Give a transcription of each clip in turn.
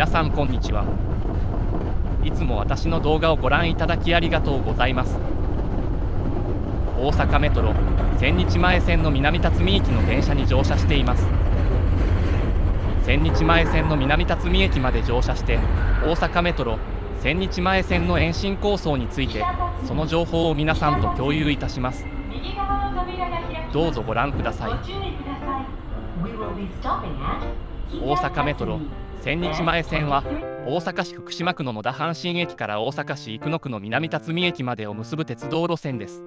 皆さんこんにちは。いつも私の動画をご覧いただきありがとうございます。大阪メトロ千日前線の南辰巳駅の電車に乗車しています。千日前線の南辰巳駅まで乗車して大阪メトロ千日前線の延伸構想についてその情報を皆さんと共有いたします。どうぞご覧ください。大阪メトロ千日前線は大阪市福島区の野田阪神駅から大阪市生野区の南辰巳駅までを結ぶ鉄道路線です。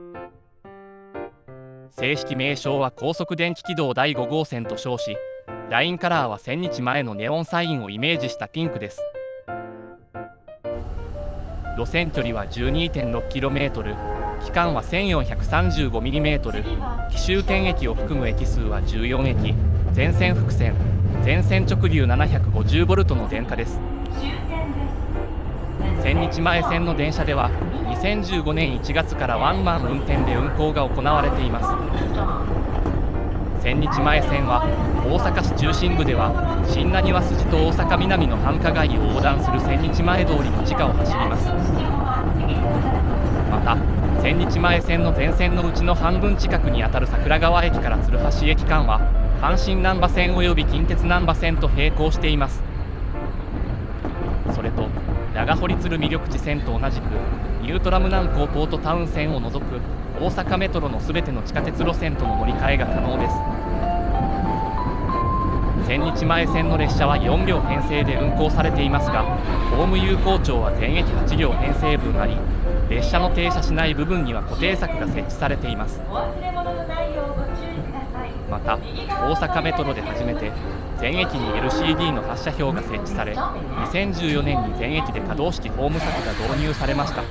正式名称は高速電気軌道第5号線と称しラインカラーは1000日前のネオンサインをイメージしたピンクです。路線距離は 12.6km 期間は 1435mm 奇襲点駅を含む駅数は14駅全線複線。全線直流 750V の電化です。千日前線の電車では2015年1月からワンマン運転で運行が行われています。千日前線は大阪市中心部では新浪速筋と大阪南の繁華街を横断する千日前通りの地下を走ります。また千日前線の全線のうちの半分近くにあたる桜川駅から鶴橋駅間は阪神難波線及び近鉄難波線と並行しています。それと長堀鶴魅力地線と同じくニュートラム南港ポートタウン線を除く大阪メトロのすべての地下鉄路線との乗り換えが可能です。千日前線の列車は4両編成で運行されていますがホーム有効帳は全駅8両編成分あり列車の停車しない部分には固定柵が設置されています。また大阪メトロで初めて全駅に LCD の発車表が設置され2014年に全駅で可動式ホーム柵が導入されました。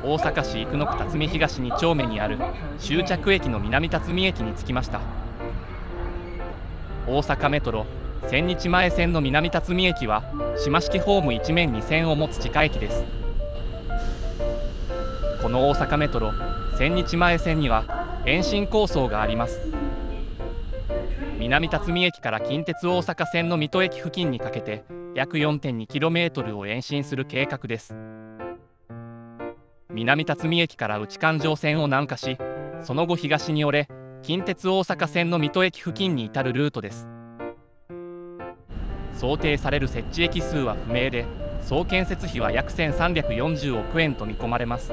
大阪市生野区辰巳東2丁目にある終着駅の南辰巳駅に着きました。大阪メトロ千日前線の南辰巳駅は島式ホーム一面2線を持つ地下駅です。この大阪メトロ千日前線には延伸構想があります。南辰巳駅から近鉄大阪線の水戸駅付近にかけて約 4.2km を延伸する計画です。南辰巳駅から内環状線を南下しその後東に折れ近鉄大阪線の水戸駅付近に至るルートです。想定される設置駅数は不明で総建設費は約1340億円と見込まれます。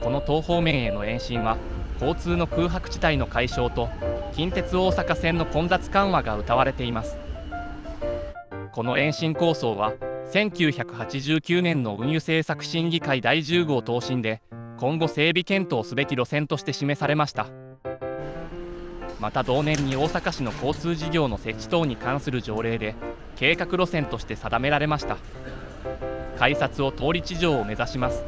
この東方面への延伸は交通の空白地帯の解消と近鉄大阪線の混雑緩和が謳われています。この延伸構想は1989年の運輸政策審議会第10号答申で今後整備検討すべき路線として示されました。また同年に大阪市の交通事業の設置等に関する条例で計画路線として定められました。改札を通り地上を目指します。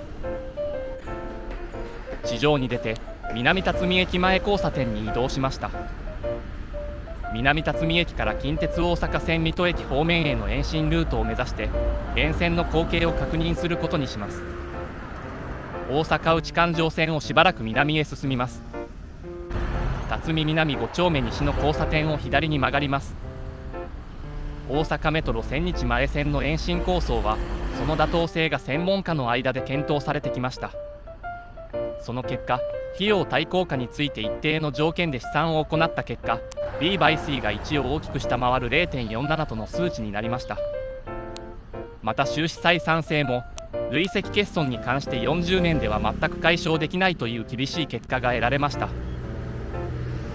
地上に出て南辰巳駅前交差点に移動しました。南辰巳駅から近鉄大阪線水戸駅方面への延伸ルートを目指して沿線の光景を確認することにします。大阪内環状線をしばらく南へ進みます。辰巳南5丁目西の交差点を左に曲がります。大阪メトロ千日前線の延伸構想はその妥当性が専門家の間で検討されてきました。その結果費用対効果について一定の条件で試算を行った結果 B by C が1を大きく下回る0.47との数値になりました。また収支採算性も累積欠損に関して40年では全く解消できないという厳しい結果が得られました。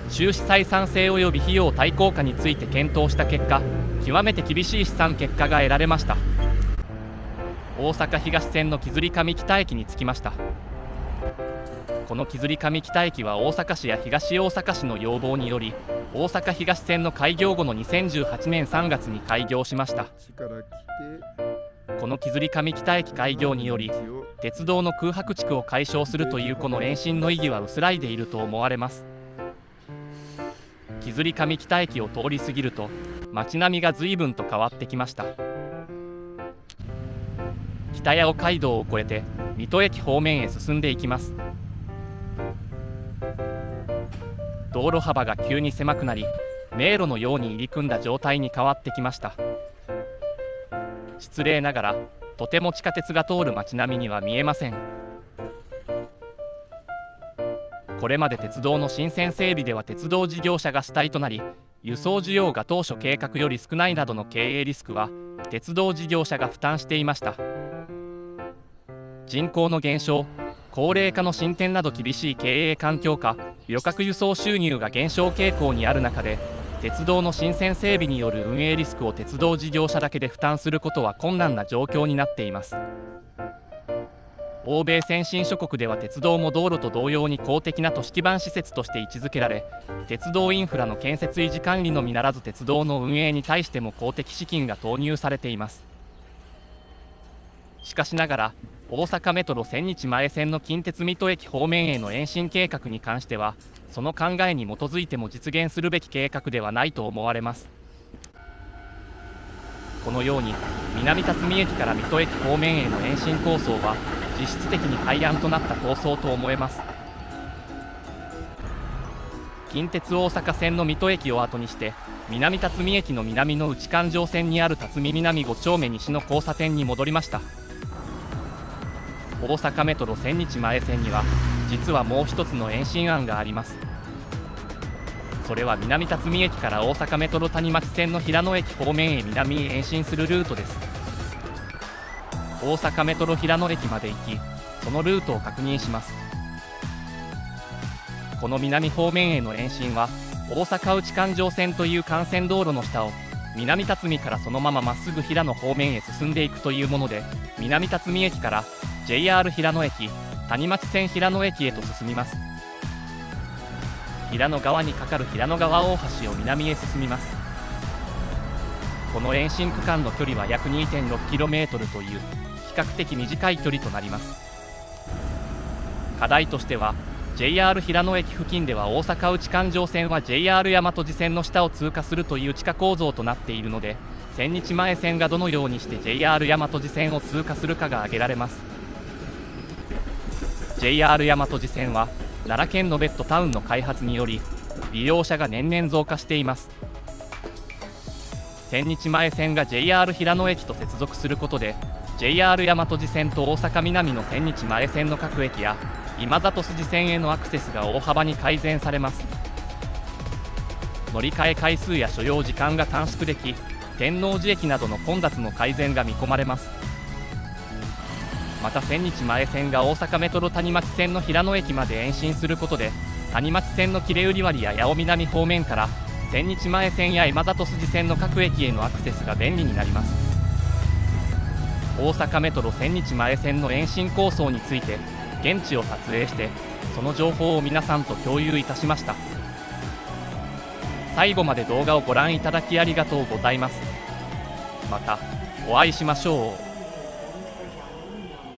収支採算性及び費用対効果について検討した結果極めて厳しい試算結果が得られました。大阪東線の木摺上北駅に着きました。この木摺上北駅は大阪市や東大阪市の要望により大阪東線の開業後の2018年3月に開業しました。この木摺上北駅開業により鉄道の空白地区を解消するというこの延伸の意義は薄らいでいると思われます。木摺上北駅を通り過ぎると街並みが随分と変わってきました。北八尾街道を越えて水戸駅方面へ進んでいきます。道路幅が急に狭くなり迷路のように入り組んだ状態に変わってきました。失礼ながらとても地下鉄が通る街並みには見えません。これまで鉄道の新線整備では鉄道事業者が主体となり輸送需要が当初計画より少ないなどの経営リスクは鉄道事業者が負担していました。人口の減少高齢化の進展など厳しい経営環境下旅客輸送収入が減少傾向にある中で鉄道の新線整備による運営リスクを鉄道事業者だけで負担することは困難な状況になっています。欧米先進諸国では鉄道も道路と同様に公的な都市基盤施設として位置づけられ鉄道インフラの建設維持管理のみならず鉄道の運営に対しても公的資金が投入されています。しかしながら大阪メトロ千日前線の近鉄水戸駅方面への延伸計画に関してはその考えに基づいても実現するべき計画ではないと思われます。このように南辰巳駅から水戸駅方面への延伸構想は実質的に廃案となった構想と思えます。近鉄大阪線の水戸駅を後にして南辰巳駅の南の内環状線にある辰巳南5丁目西の交差点に戻りました。大阪メトロ千日前線には実はもう一つの延伸案があります。それは南辰巳駅から大阪メトロ谷町線の平野駅方面へ南へ延伸するルートです。大阪メトロ平野駅まで行きそのルートを確認します。この南方面への延伸は大阪内環状線という幹線道路の下を南辰巳からそのまままっすぐ平野方面へ進んでいくというもので南辰巳駅から JR 平野駅谷町線平野駅へと進みます。平野川に架かる平野川大橋を南へ進みます。この延伸区間の距離は約 2.6km という比較的短い距離となります。課題としては JR 平野駅付近では大阪内環状線は JR 大和路線の下を通過するという地下構造となっているので千日前線がどのようにして JR 大和路線を通過するかが挙げられます。JR 大和路線は奈良県のベッドタウンの開発により利用者が年々増加しています。千日前線が JR 平野駅と接続することで JR 大和路線と大阪南の千日前線の各駅や今里筋線へのアクセスが大幅に改善されます。乗り換え回数や所要時間が短縮でき天王寺駅などの混雑の改善が見込まれます。また千日前線が大阪メトロ谷町線の平野駅まで延伸することで谷町線の切れ売り割や八尾南方面から千日前線や今里筋線の各駅へのアクセスが便利になります。大阪メトロ千日前線の延伸構想について現地を撮影してその情報を皆さんと共有いたしました。最後まで動画をご覧いただきありがとうございます。またお会いしましょう。